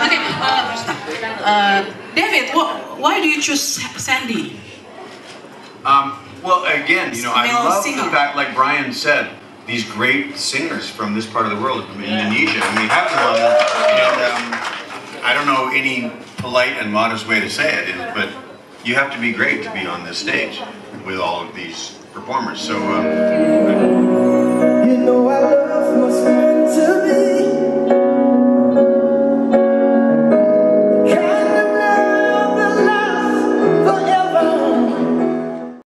Okay, uh, David, wh- why do you choose Sandhy? Um, well, again, you know, I love singer. the fact, like Brian said, these great singers from this part of the world, from Indonesia, and we have them on. And um, I don't know any polite and modest way to say it, but you have to be great to be on this stage with all of these performers. So. Um,